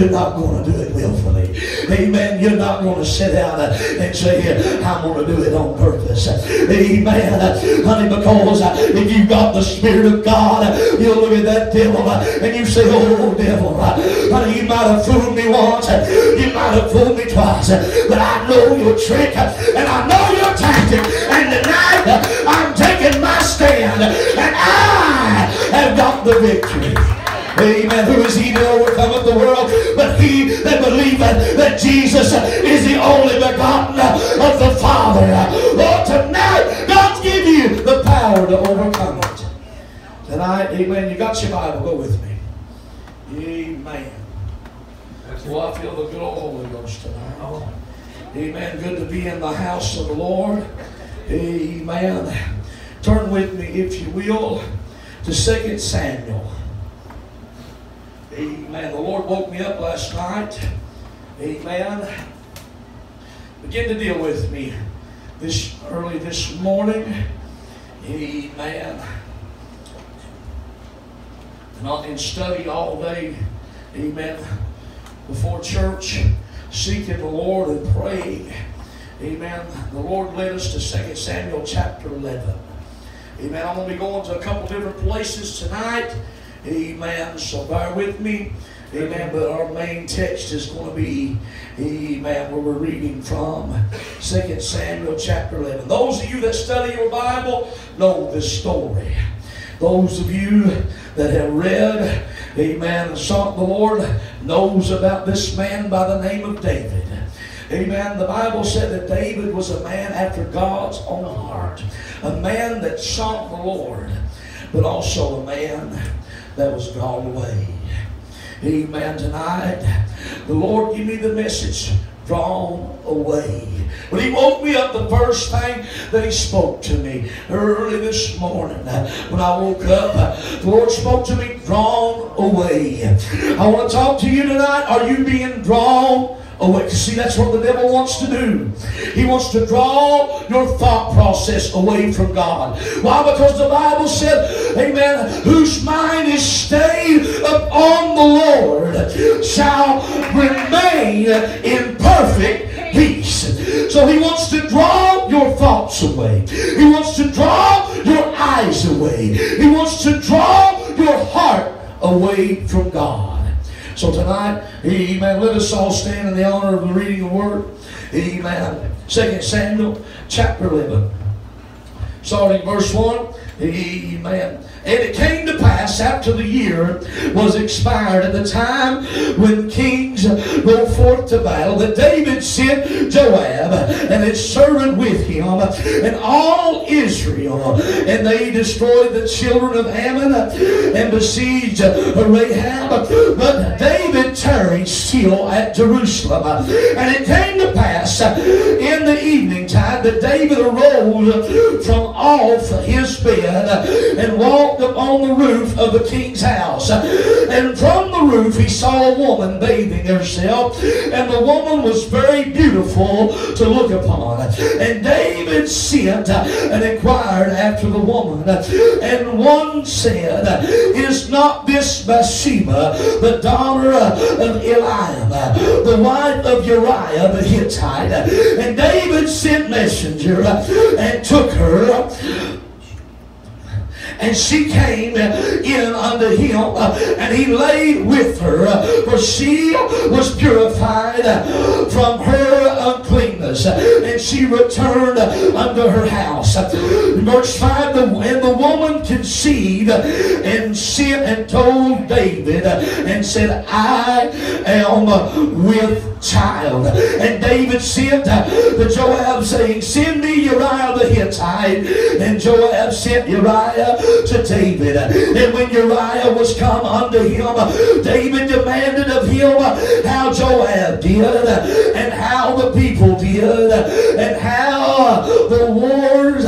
you're not going to do it willfully. Amen. You're not going to sit down and say, I'm going to do it on purpose. Amen. Honey, because if you've got the Spirit of God, you'll look at that devil and you say, Oh, devil, honey, you might have fooled me once, you might have fooled me twice, but I know your trick and I know your tactic. And tonight I'm taking my stand and I have got the victory. Amen. Who is he that overcometh the world? But he that believeth that Jesus is the only begotten of the Father. Lord, tonight, God give you the power to overcome it. Tonight, amen. You got your Bible. Go with me. Amen. Well, I feel the good Holy Ghost tonight. Amen. Good to be in the house of the Lord. Amen. Turn with me, if you will, to 2 Samuel. Amen. The Lord woke me up last night. Amen. Begin to deal with me this early this morning. Amen. And I've in study all day. Amen. Before church, seeking the Lord and praying. Amen. The Lord led us to 2 Samuel chapter 11. Amen. I'm going to be going to a couple different places tonight. Amen. So bear with me. Amen. But our main text is going to be, amen, where we're reading from 2 Samuel chapter 11. Those of you that study your Bible know this story. Those of you that have read, amen, and sought the Lord knows about this man by the name of David. Amen. The Bible said that David was a man after God's own heart. A man that sought the Lord, but also a man that was gone away. Amen. Tonight, the Lord give me the message drawn away. When he woke me up, the first thing that he spoke to me early this morning, when I woke up, the Lord spoke to me, drawn away. I want to talk to you tonight. Are you being drawn Oh, away. See, that's what the devil wants to do. He wants to draw your thought process away from God. Why? Because the Bible said, Amen, whose mind is stayed upon the Lord shall remain in perfect peace. So he wants to draw your thoughts away. He wants to draw your eyes away. He wants to draw your heart away from God. So tonight, amen, let us all stand in the honor of the reading of the word. Amen. 2 Samuel chapter 11. Starting verse 1. Amen. And it came to pass after the year was expired at the time when kings go forth to battle that David sent Joab and his servant with him and all Israel. And they destroyed the children of Ammon and besieged Rahab. But David tarried still at Jerusalem. And it came to pass in the evening time that David arose from off his bed and walked upon the roof of the king's house. And from the roof he saw a woman bathing herself. And the woman was very beautiful to look upon. And David sent and inquired after the woman. And one said, Is not this Bathsheba, the daughter of Eliam, the wife of Uriah the Hittite? And David sent messenger uh, and took her uh, and she came in unto him, and he lay with her, for she was purified from her uncleanness, and she returned unto her house. Verse 5, and the woman conceived and sent and told David and said, I am with child. And David sent to Joab saying, Send me Uriah And Joab sent Uriah to David. And when Uriah was come unto him, David demanded of him how Joab did, and how the people did, and how the wars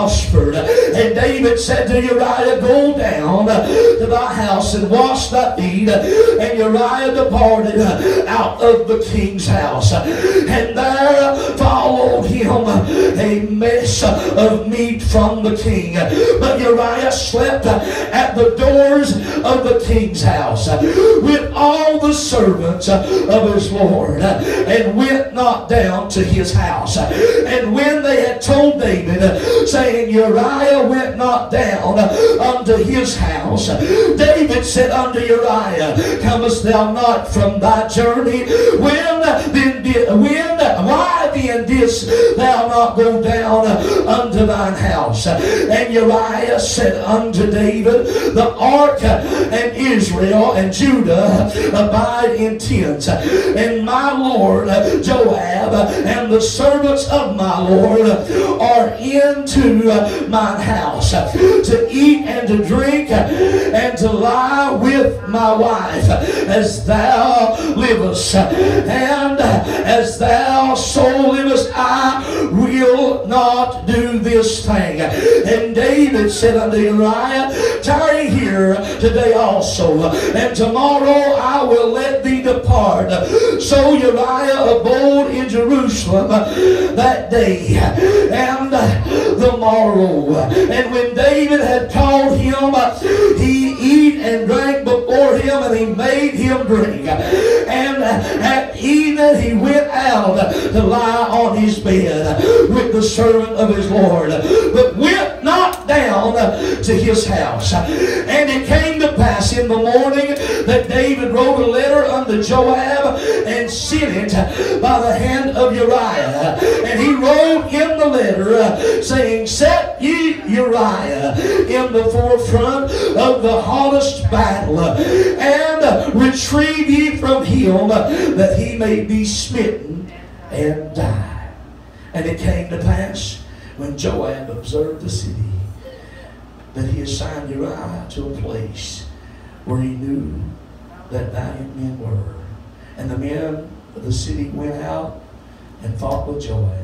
prospered. And David said to Uriah, Go down to thy house and wash thy feet. And Uriah departed out of the king's house. And there followed him a mess uh, of meat from the king. But Uriah slept uh, at the doors of the king's house uh, with all the servants of his Lord and went not down to his house. And when they had told David, saying, Uriah went not down unto his house, David said unto Uriah, Comest thou not from thy journey? When then when, why then didst thou not go down unto thine house? And Uriah said unto David, The ark and Israel and Judah abide in tents, and my Lord Joab and the servants of my Lord are into mine house to eat and to drink and to lie with my wife. As thou livest and as thou so livest I will not do this thing. And David said unto Uriah tarry here today also and tomorrow I will let thee depart. So Uriah abode in Jerusalem that day and Uh, the morrow and when David had called him uh, he eat and drank before him and he made him drink. And uh, at evening he went out to lie on his bed with the servant of his Lord but went not down to his house. And it came to pass in the morning that David wrote a letter unto Joab and sent it by the hand of Uriah. And he wrote in the letter saying set ye Uriah in the forefront of the hottest battle and retrieve ye from him that he may be smitten and die. And it came to pass when Joab observed the city that he assigned Uriah to a place where he knew that valiant men were. And the men of the city went out and fought with Joab.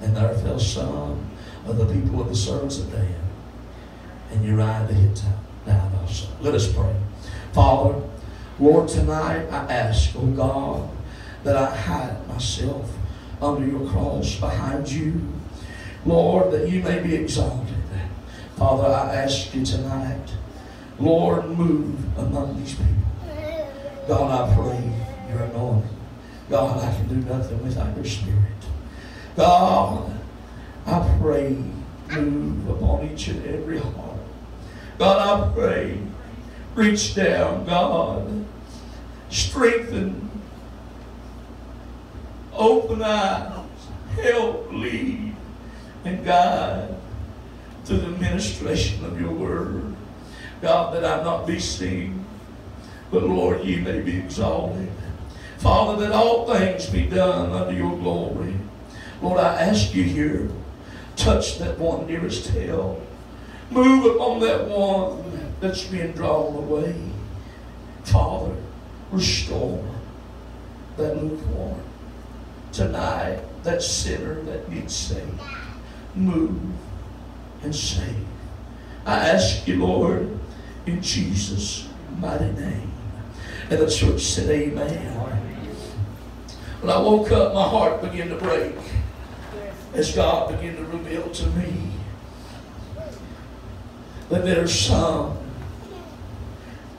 And there fell some of the people of the servants of Dan. And Uriah the Hittite died also. Let us pray. Father, Lord, tonight I ask, oh God, that I hide myself under your cross behind you. Lord, that you may be exalted. Father, I ask you tonight, Lord, move among these people. God, I pray your anointing. God, I can do nothing without your spirit. God, I pray, move upon each and every heart. God, I pray, reach down, God, strengthen, open eyes, help, lead, and guide through the ministration of your word. God, that I not be seen, but Lord, you may be exalted. Father, that all things be done unto your glory. Lord, I ask you here, touch that one nearest hell. Move upon that one that's being drawn away. Father, restore that lukewarm. Tonight, that sinner that needs saved. Move and save. I ask you, Lord, in Jesus' mighty name. And the church said, Amen. When I woke up, my heart began to break as God began to reveal to me that there's some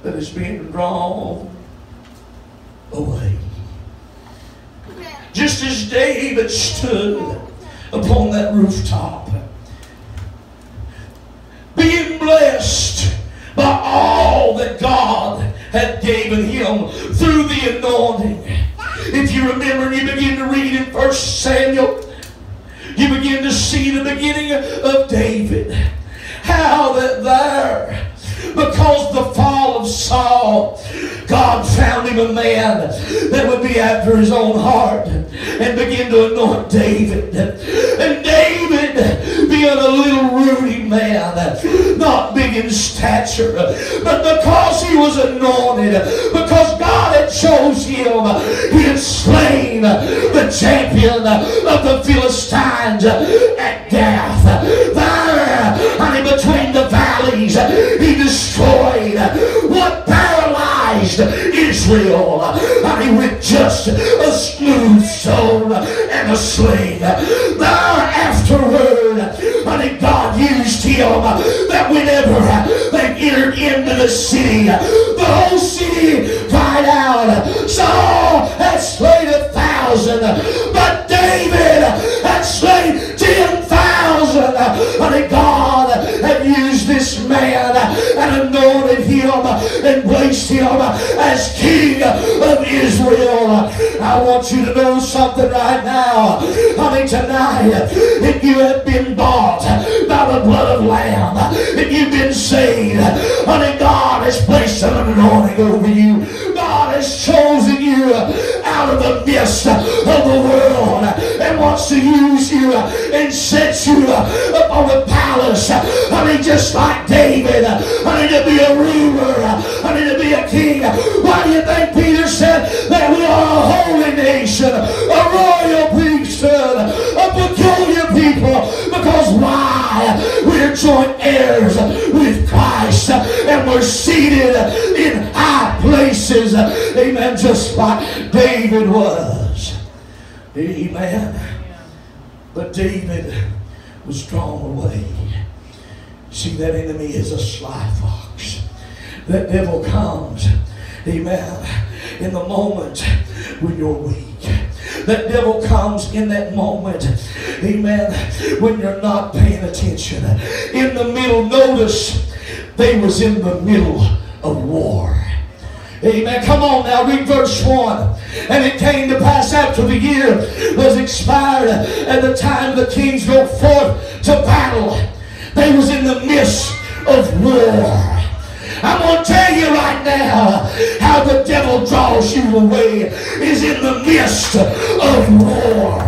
that is being drawn away. Just as David stood upon that rooftop, being blessed by all that God had given him through the anointing. If you remember you begin to read in First Samuel, you begin to see the beginning of David. How that there, because the fall of Saul, God found him a man that would be after his own heart and begin to anoint David. And David, being a little ruddy man, not big in stature, but because he was anointed, because God chose him. He had slain the champion of the Philistines at Gath. There, honey, between the valleys, he destroyed what paralyzed Israel. I mean, with just a smooth stone and a sling. There, afterward, honey, God used him that whenever they entered into the city, the whole city cried out, Saul has slain a thousand, but David had slain ten thousand. And God had used this man and anointed him and placed him as king of Israel. I want you to know something right now. I tonight, if you have been bought by the blood of Lamb, if you've been saved, honey, God has placed an anointing over you. God has chosen you out of the midst of the world and wants to use you and set you up on the palace. I mean, just like David, I need to be a ruler. I need to be a king. Why do you think Peter said that we are a holy nation, a royal priesthood, a peculiar people? Because why? We're joint heirs Christ and we're seated in high places. Amen. Just like David was. Amen. But David was drawn away. See, that enemy is a sly fox. That devil comes, amen, in the moment when you're weak. That devil comes in that moment, amen, when you're not paying attention. In the middle, notice they was in the middle of war. Amen. Come on now, read verse 1. And it came to pass after the year was expired, and the time the kings go forth to battle. They was in the midst of war. I'm going to tell you right now how the devil draws you away is in the midst of war.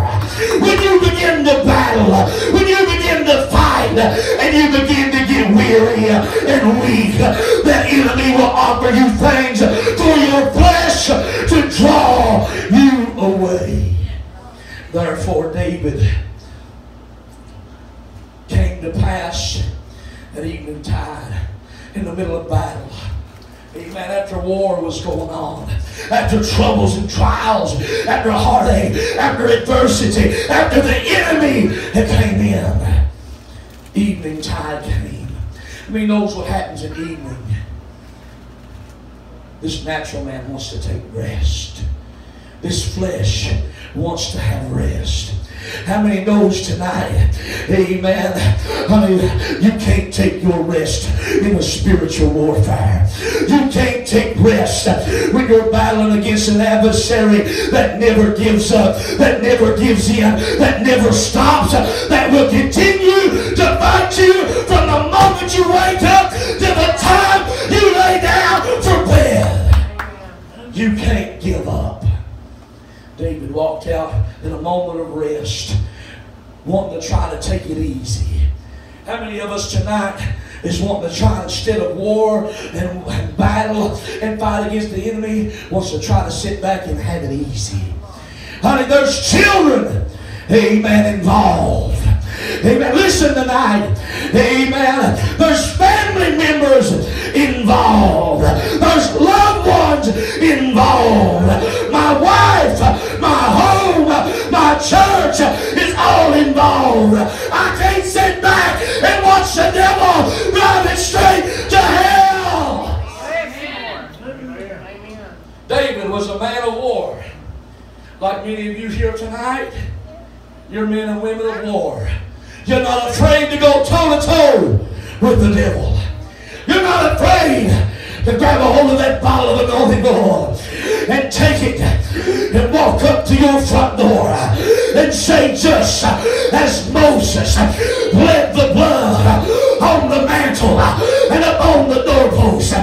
When you begin to battle, when you begin to fight, and you begin to get weary and weak, that enemy will offer you things for your flesh to draw you away. Therefore, David came to pass at evening tide in the middle of battle. Amen. After war was going on, after troubles and trials, after heartache, after adversity, after the enemy had came in, evening tide came. I mean, knows what happens in evening. This natural man wants to take rest. This flesh wants to have rest. How many knows tonight? Amen. Honey, you can't take your rest in a spiritual warfare. You can't take rest when you're battling against an adversary that never gives up, that never gives in, that never stops, that will continue to fight you from the moment you wake up to the time you lay down for bed. You can't give up. David walked out in a moment of rest, wanting to try to take it easy. How many of us tonight is wanting to try instead of war and, and battle and fight against the enemy, wants to try to sit back and have it easy? Honey, there's children, amen, involved. Amen. Listen tonight. Amen. There's family members involved. There's loved ones involved. My wife, my home, my church is all involved. I can't sit back and watch the devil drive it straight to hell. Amen. David was a man of war. Like many of you here tonight, you're men and women of war. You're not afraid to go toe to toe with the devil. You're not afraid to grab a hold of that bottle of anointing oil and take it and walk up to your front door and say, just as Moses bled the blood on the mantle and upon the doorpost.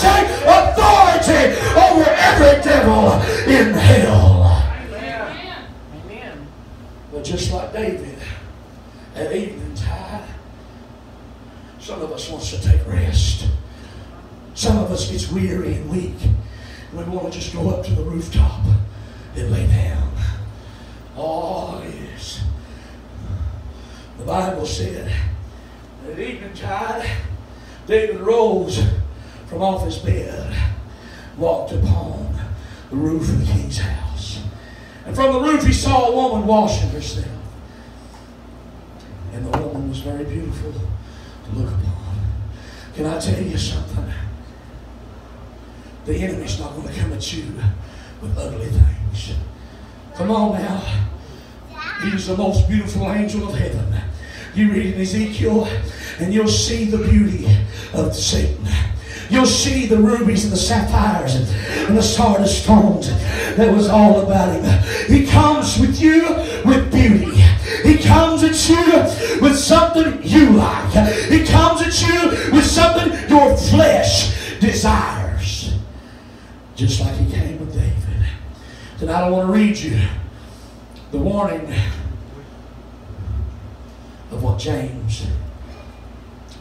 Take authority over every devil in hell. Amen. Amen. But just like David, at evening tide, some of us wants to take rest. Some of us gets weary and weak. And we want to just go up to the rooftop and lay down. Oh, yes. The Bible said at eventide, David rose from off his bed, walked upon the roof of the king's house. And from the roof he saw a woman washing herself. And the woman was very beautiful to look upon. Can I tell you something? The enemy's not going to come at you with ugly things. Come on now. He's the most beautiful angel of heaven. You read in Ezekiel, and you'll see the beauty of Satan. You'll see the rubies and the sapphires and, the sardius stones. That was all about him. He comes with you with beauty. He comes at you with something you like. He comes at you with something your flesh desires. Just like he came with David. Tonight I want to read you the warning of what James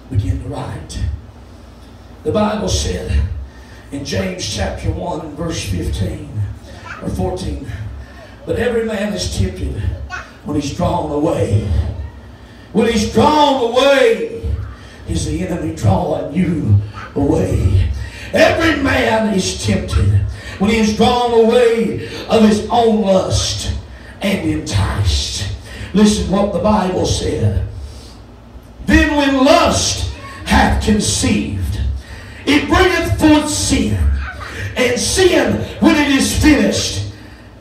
began to write. The Bible said in James chapter 1 verse 15 or 14, but every man is tempted when he's drawn away. When he's drawn away, is the enemy drawing you away. Every man is tempted when he is drawn away of his own lust and enticed. Listen what the Bible said. Then when lust hath conceived, it bringeth forth sin. And sin, when it is finished,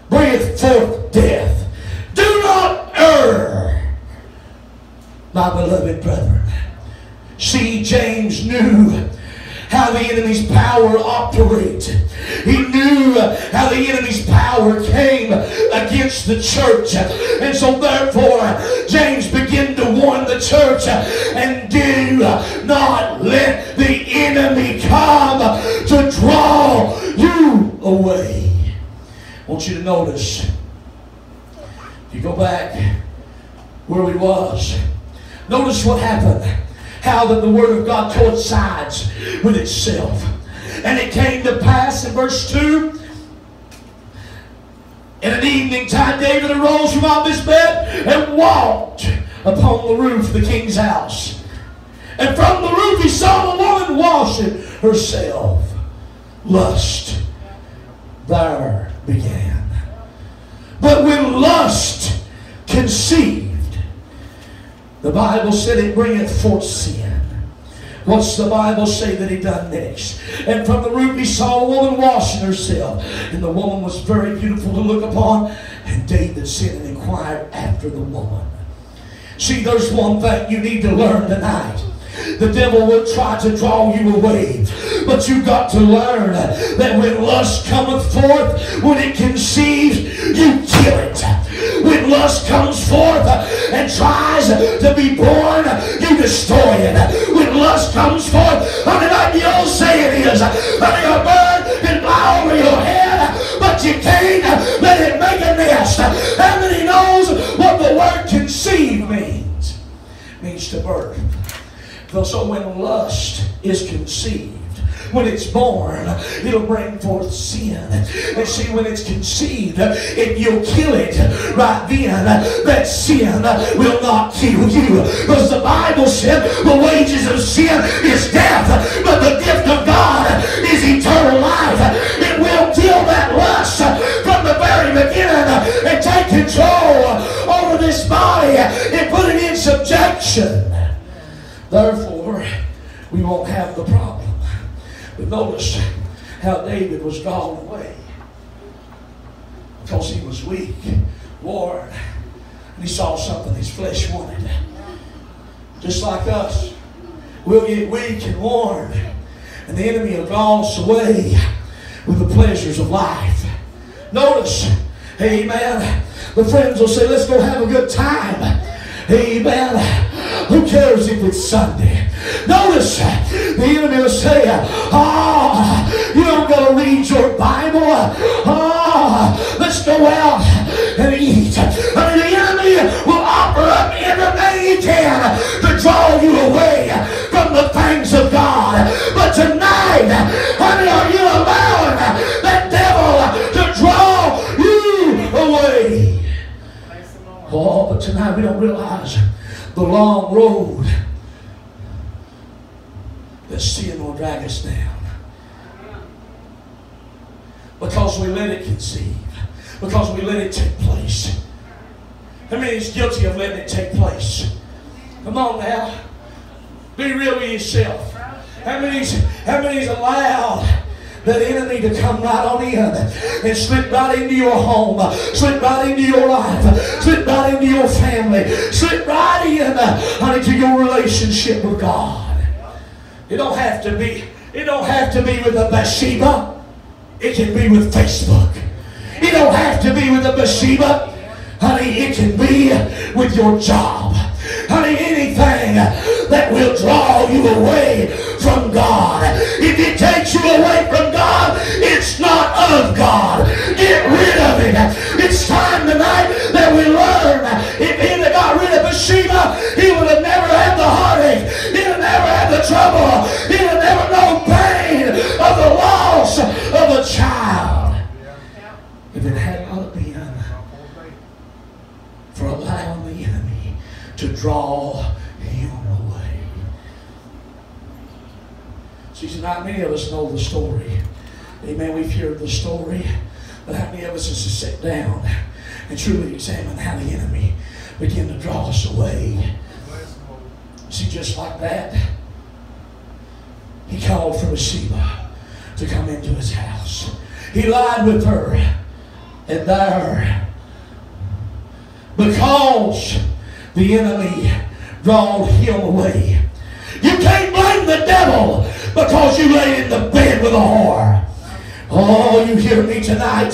bringeth forth death. Do not err, my beloved brethren. See, James knew how the enemy's power operated. He knew how the enemy's power came against the church. And so therefore, James began to warn the church and do not let the enemy come to draw you away. I want you to notice, if you go back where we was, notice what happened how that the Word of God coincides with itself. And it came to pass in verse 2 in an evening time, David arose from off his bed and walked upon the roof of the king's house. And from the roof he saw a woman washing herself. Lust there began. But when lust conceived, the Bible said it bringeth forth sin. What's the Bible say that he done next? And from the roof he saw a woman washing herself. And the woman was very beautiful to look upon. And David sent and inquired after the woman. See, there's one thing you need to learn tonight. The devil will try to draw you away. But you've got to learn that when lust cometh forth, when it conceives, you kill it. When lust comes forth and tries to be born, you destroy it. When lust comes forth, mean, like the old saying is, honey, a bird can fly over your head, but you can't let it So when lust is conceived, when it's born, it'll bring forth sin. And see, when it's conceived, if you'll kill it right then, that sin will not kill you. Because the Bible said the wages of sin is death, but the gift of God is eternal life. It will kill that lust from the very beginning and take control over this body and put it in subjection. Therefore, we won't have the problem. But notice how David was drawn away because he was weak, worn, and he saw something his flesh wanted. Just like us, we'll get weak and worn, and the enemy will draw us away with the pleasures of life. Notice, amen, the friends will say, let's go have a good time. Amen. Who cares if it's Sunday? Notice the enemy will say, oh, you don't got to read your Bible. Oh, let's go out and eat. The long road that sin will drag us down. Because we let it conceive. Because we let it take place. How many is guilty of letting it take place? Come on now. Be real with yourself. How many's, how many's allowed that enemy to come right on in and slip right into your home, slip right into your life, slip right into your family, slip right in, honey, to your relationship with God. It don't have to be, it don't have to be with a Bathsheba. It can be with Facebook. It don't have to be with a Bathsheba. Honey, it can be with your job. Honey, anything that will draw you away from God. If it takes you away from God, it's not of God. Get rid of it. It's time tonight that we learn. If he had got rid of Bathsheba, he would have never had the heartache. He'd have never had the trouble. He'd have never known pain of the loss of a child. If it had not been for allowing the enemy to draw him away. See, tonight many of us know the story. Amen. We've heard the story. But how many of us is to sit down and truly examine how the enemy began to draw us away? See, just like that, he called for Bathsheba to come into his house. He lied with her, and there because the enemy drawed him away. You can't blame the devil because you lay in the bed with a whore. Oh, you hear me tonight?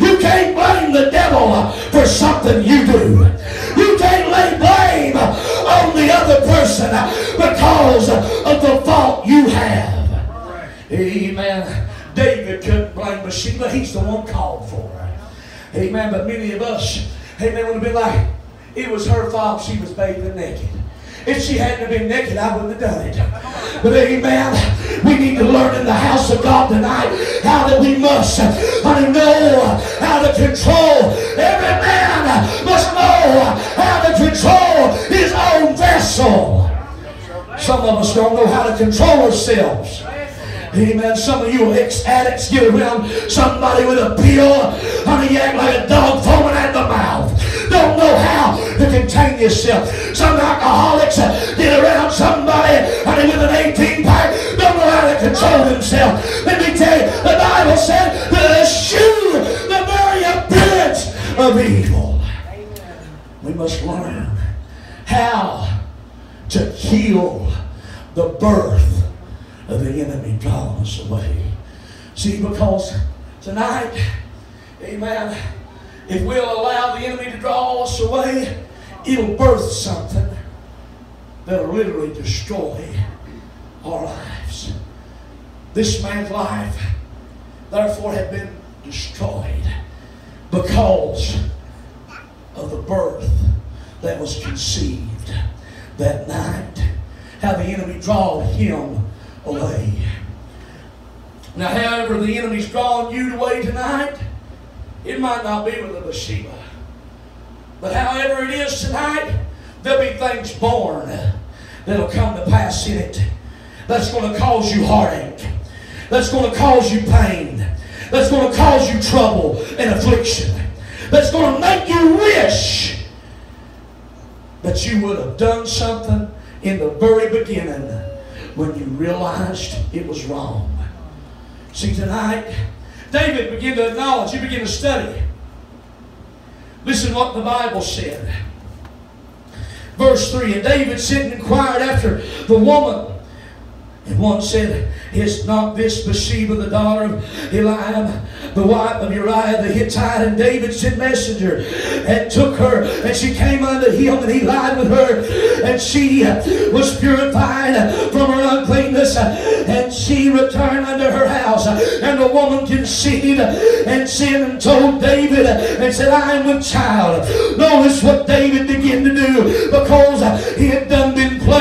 You can't blame the devil for something you do. You can't lay blame on the other person because of the fault you have. Amen. David couldn't blame Bathsheba. He's the one called for. Amen. But many of us Amen. Would have been like, it was her fault she was bathing naked. If she hadn't been naked, I wouldn't have done it. But amen, we need to learn in the house of God tonight how that we must, honey, know how to control. Every man must know how to control his own vessel. Some of us don't know how to control ourselves. Amen. Some of you ex-addicts get around somebody with a pill. Honey, you act like a dog foaming at the mouth. Don't know how to contain yourself. Some alcoholics get around somebody, honey, with an 18 pack. Don't know how to control themselves. Let me tell you, the Bible said to eschew the very appearance of evil. We must learn how to kill the birth of the enemy drawing us away. See, because tonight, amen, if we'll allow the enemy to draw us away, it'll birth something that'll literally destroy our lives. This man's life, therefore, had been destroyed because of the birth that was conceived that night. How the enemy drawed him away. Now, however, the enemy's drawn you away tonight, it might not be with a Bathsheba. But however it is tonight, there'll be things born that'll come to pass in it that's going to cause you heartache, that's going to cause you pain, that's going to cause you trouble and affliction, that's going to make you wish that you would have done something in the very beginning when you realized it was wrong. See, tonight, David began to acknowledge, he began to study. Listen what the Bible said. Verse 3 And David sent and inquired after the woman and one said, Is not this Bathsheba, the daughter of Eliam, the wife of Uriah the Hittite? And David sent messenger and took her, and she came unto him, and he lied with her, and she was purified from her uncleanness, and she returned unto her house. And the woman conceived and sinned and told David and said, I am with child. Notice what David began to do because he had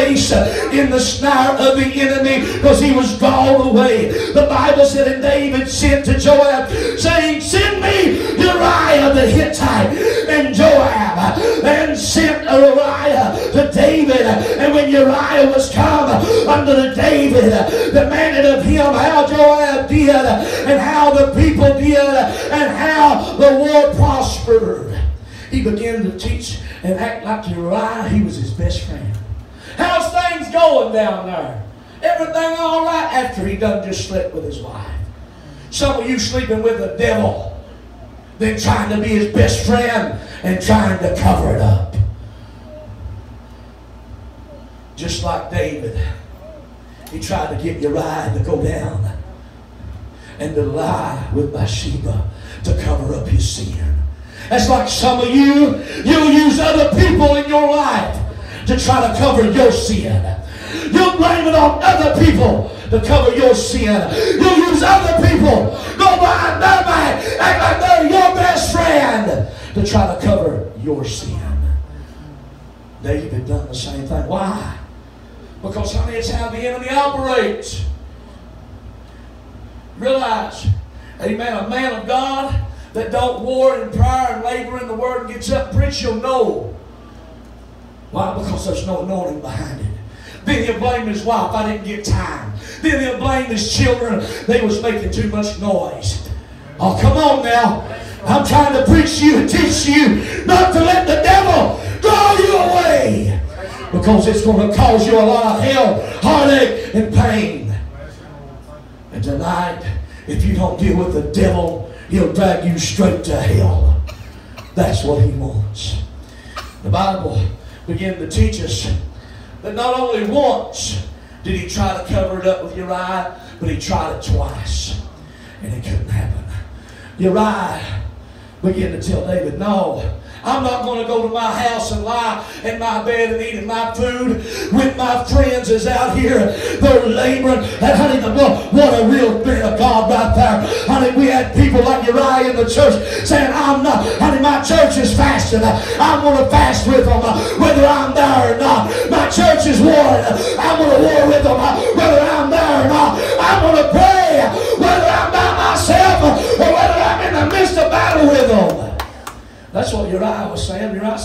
placed in the snare of the enemy because he was drawn away. The Bible said, and David sent to Joab, saying, Send me Uriah the Hittite. And Joab and sent Uriah to David. And when Uriah was come unto David, demanded of him how Joab did, and how the people did, and how the war prospered. He began to teach and act like Uriah, he was his best friend. How's things going down there? Everything all right after he done just slept with his wife. Some of you sleeping with the devil than trying to be his best friend and trying to cover it up. Just like David, he tried to get Uriah to go down and to lie with Bathsheba to cover up his sin. That's like some of you, you'll use other people in your life to try to cover your sin. You'll blame it on other people to cover your sin. You'll use other people, go behind their back, act like they're your best friend to try to cover your sin. David done the same thing. Why? Because, honey, it's how the enemy operates. Realize, amen, a man of God that don't war in prayer and labor in the word and gets up and preach, you'll know. Why? Because there's no anointing behind it. Then he'll blame his wife, I didn't get time. Then he'll blame his children, they was making too much noise. Oh, come on now. I'm trying to preach you and teach you not to let the devil draw you away. Because it's going to cause you a lot of hell, heartache, and pain. And tonight, if you don't deal with the devil, he'll drag you straight to hell. That's what he wants. The Bible began to teach us that not only once did he try to cover it up with Uriah, but he tried it twice. And it couldn't happen. Uriah began to tell David, no, I'm not going to go to my house and lie in my bed and eating my food with my friends is out here. They're laboring. And honey, what a real man of God right there. Honey, we had people like Uriah in the church saying, I'm not, honey, my church is fasting. I'm going to fast with them whether I'm there or not. My church is warring. I'm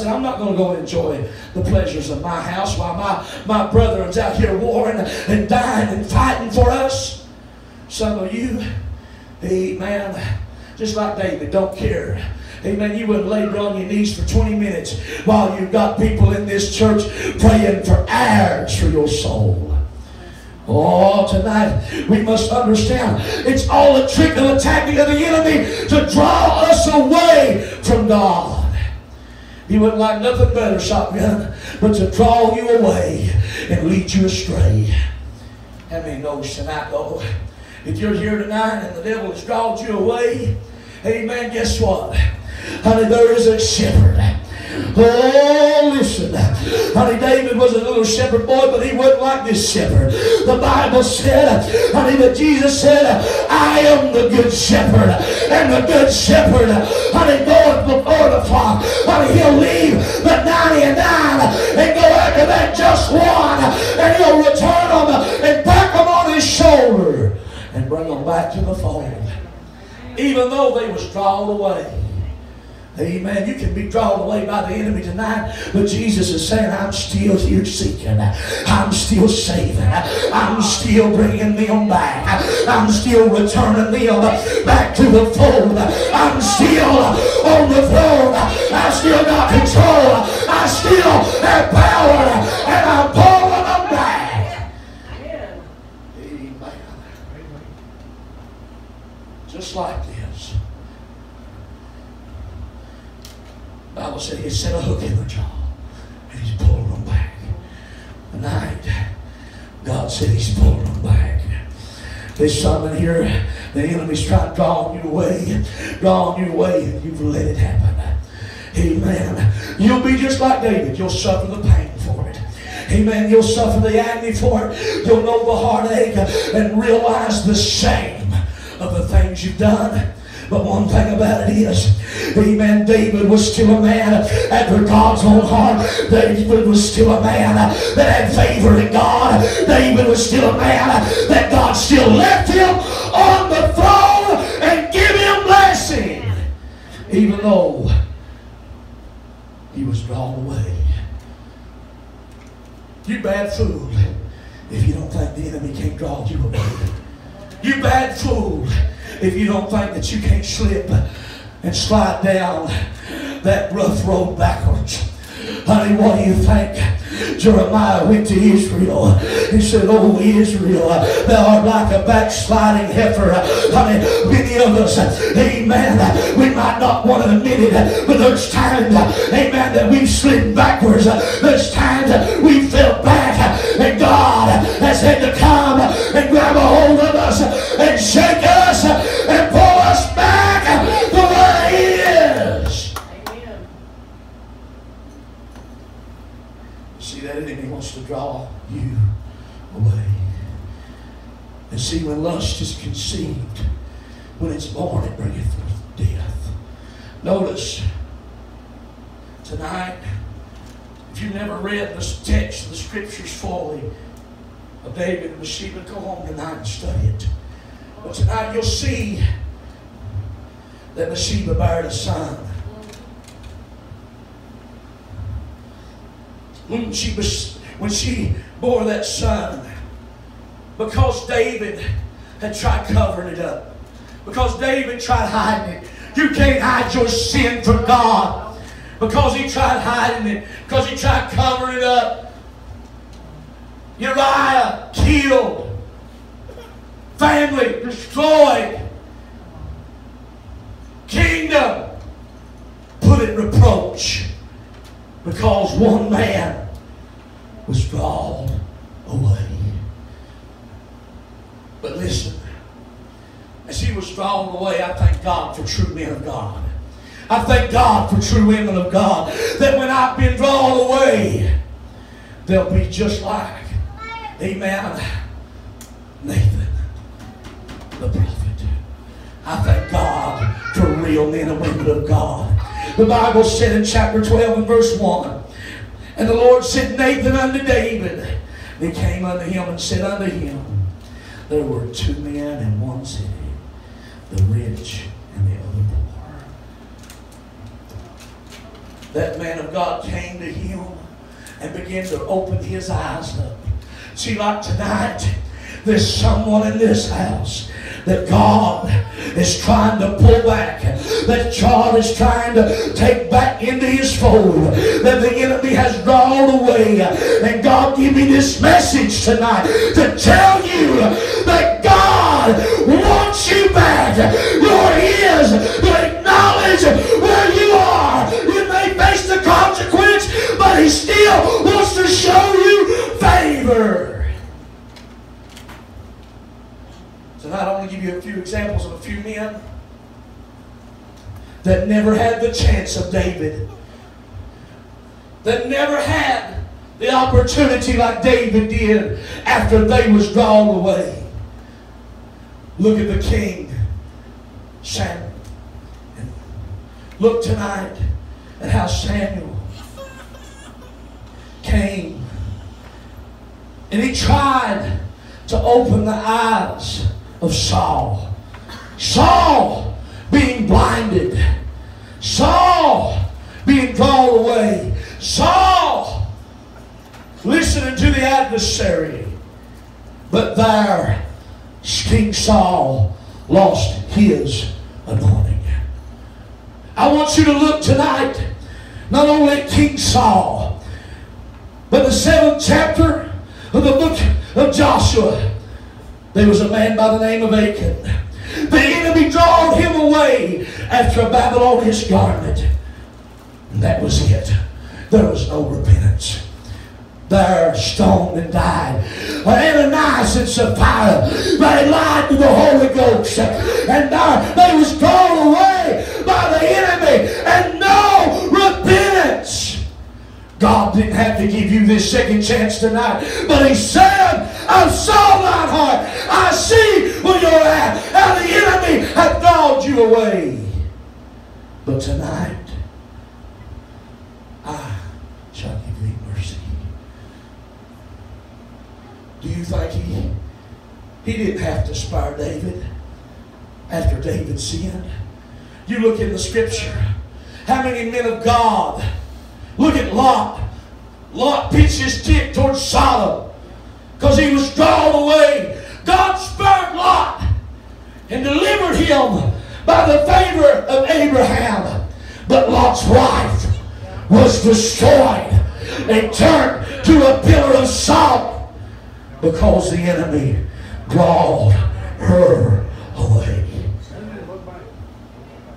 said, I'm not going to go enjoy the pleasures of my house while my, my brethren's out here warring and dying and fighting for us. Some of you, amen, just like David, don't care. Amen. You wouldn't labor on your knees for 20 minutes while you've got people in this church praying for heirs for your soul. Oh, tonight we must understand it's all a trick and a tactic of the enemy to draw us away from God. He wouldn't like nothing better, shotgun, but to draw you away and lead you astray. How many knows tonight, though? If you're here tonight and the devil has drawn you away, amen, guess what? Honey, there is a shepherd Oh, listen. Honey, David was a little shepherd boy, but he wasn't like this shepherd. The Bible said, honey, that Jesus said, I am the good shepherd. And the good shepherd, honey, goeth before the flock. Honey, he'll leave the 99 and go after that just one. And he'll return them and pack them on his shoulder and bring them back to the fold. Even though they was drawn away. Amen. You can be drawn away by the enemy tonight, but Jesus is saying, I'm still here seeking. I'm still saving. I'm still bringing them back. I'm still returning them back to the fold. I'm still on the throne. I still got control. I still have power, and I'm pulling them back. Amen. Just like Bible said he set a hook in their jaw and he's pulling them back. Tonight, God said he's pulling them back. There's something here, the enemy's trying to draw you away, drawing you away, and you've let it happen. Amen. You'll be just like David. You'll suffer the pain for it. Amen. You'll suffer the agony for it. You'll know the heartache and realize the shame of the things you've done. But one thing about it is, amen, David was still a man after God's own heart. David was still a man that had favor in God. David was still a man that God still left him on the throne and give him blessing. Even though he was drawn away. You bad fool if you don't think the enemy can't draw you away. You bad fool if you don't think that you can't slip and slide down that rough road backwards. Honey, what do you think? Jeremiah went to Israel. He said, Oh, Israel, thou art like a backsliding heifer. Honey, many of us, amen, we might not want to admit it, but there's times, amen, that we've slid backwards. There's times we fell back, and God has had to come and grab a hold of us and shake us and wants to draw you away. And see, when lust is conceived, when it's born, it bringeth death. Notice, tonight, if you've never read the text of the scriptures fully of David and Bathsheba, go home tonight and study it. But tonight you'll see that Bathsheba bare a son. when she was when she bore that son. Because David had tried covering it up. Because David tried hiding it. You can't hide your sin from God. Because he tried hiding it. Because he tried covering it up. Uriah killed. Family destroyed. Kingdom put in reproach. Because one man was drawn away. But listen, as he was drawn away, I thank God for true men of God. I thank God for true women of God. That when I've been drawn away, they'll be just like, amen, Nathan, the prophet. I thank God for real men and women of God. The Bible said in chapter 12 and verse 1, And the Lord sent Nathan unto David. They came unto him and said unto him, There were two men in one city, the rich and the other poor. That man of God came to him and began to open his eyes up. See, like tonight, there's someone in this house that God is trying to pull back, that God is trying to take back into his fold, that the enemy has drawn away. And God give me this message tonight to tell you that God wants you back. You're his. To acknowledge where you are. You may face the consequence, but he still wants to show you favor. Tonight I want to give you a few examples of a few men that never had the chance of David. That never had the opportunity like David did after they was drawn away. Look at the king, Samuel. Look tonight at how Samuel came and he tried to open the eyes of Saul. Saul being blinded. Saul being drawn away. Saul listening to the adversary. But there, King Saul lost his anointing. I want you to look tonight not only at King Saul, but the seventh chapter of the book of Joshua. There was a man by the name of Achan. The enemy drawed him away after a Babylonian garment. And that was it. There was no repentance. There stoned and died. Ananias and Sapphira, they lied to the Holy Ghost. And they was drawn away by the enemy and. God didn't have to give you this second chance tonight, but He said, I saw thine heart. I see where you're at. How the enemy hath drawn you away. But tonight, I shall give thee mercy. Do you think he, he didn't have to spare David after David sinned? You look in the scripture. How many men of God Look at Lot. Lot pitched his tent towards Sodom because he was drawn away. God spared Lot and delivered him by the favor of Abraham. But Lot's wife was destroyed and turned to a pillar of salt because the enemy drawed her away.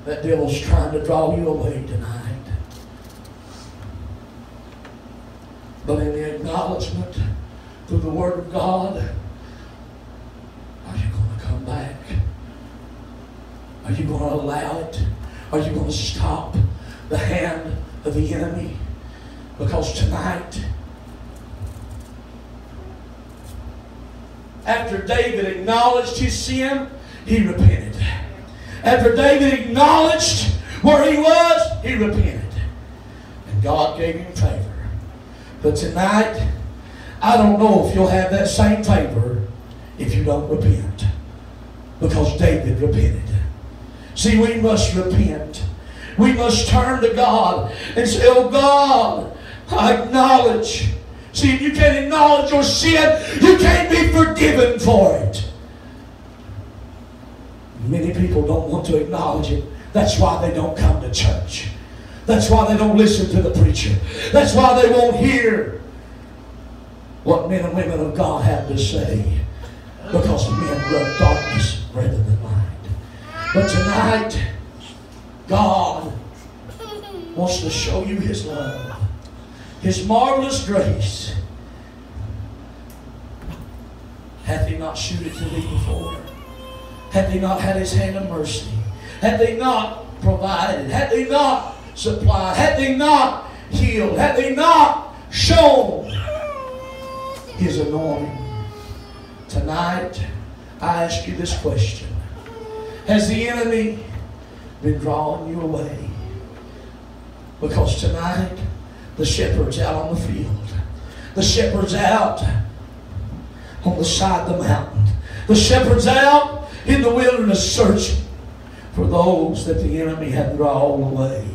That devil's trying to draw you away tonight. But in the acknowledgement through the Word of God, are you going to come back? Are you going to allow it? Are you going to stop the hand of the enemy? Because tonight, after David acknowledged his sin, he repented. After David acknowledged where he was, he repented. And God gave him favor. But tonight, I don't know if you'll have that same favor if you don't repent. Because David repented. See, we must repent. We must turn to God and say, Oh God, I acknowledge. See, if you can't acknowledge your sin, you can't be forgiven for it. Many people don't want to acknowledge it. That's why they don't come to church. That's why they don't listen to the preacher. That's why they won't hear what men and women of God have to say. Because men love darkness rather than light. But tonight, God wants to show you His love, His marvelous grace. Hath He not shewed it to thee before? Hath He not had His hand of mercy? Hath He not provided? Hath He not supplied? Hath they not healed? Hath they not shown His anointing? Tonight, I ask you this question. Has the enemy been drawing you away? Because tonight, the shepherd's out on the field. The shepherd's out on the side of the mountain. The shepherd's out in the wilderness searching for those that the enemy had drawn away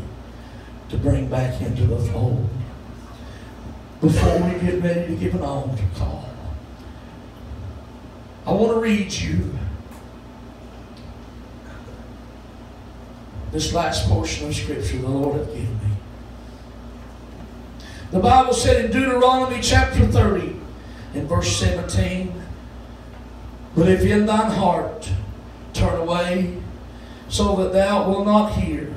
to bring back into the fold. Before we get ready to give an altar call, I want to read you this last portion of Scripture the Lord hath given me. The Bible said in Deuteronomy chapter 30, in verse 17, But if in thine heart turn away, so that thou wilt not hear,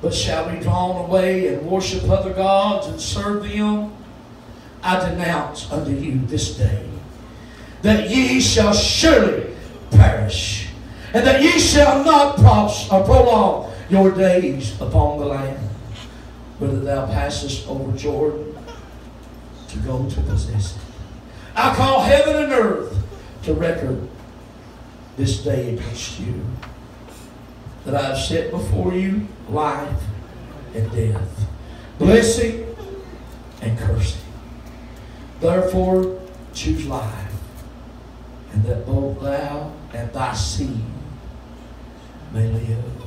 but shall be drawn away and worship other gods and serve them, I denounce unto you this day that ye shall surely perish, and that ye shall not pros- uh, prolong your days upon the land, whether thou passest over Jordan to go to possess it. I call heaven and earth to record this day against you, that I have set before you life and death, blessing and cursing. Therefore, choose life and that both thou and thy seed may live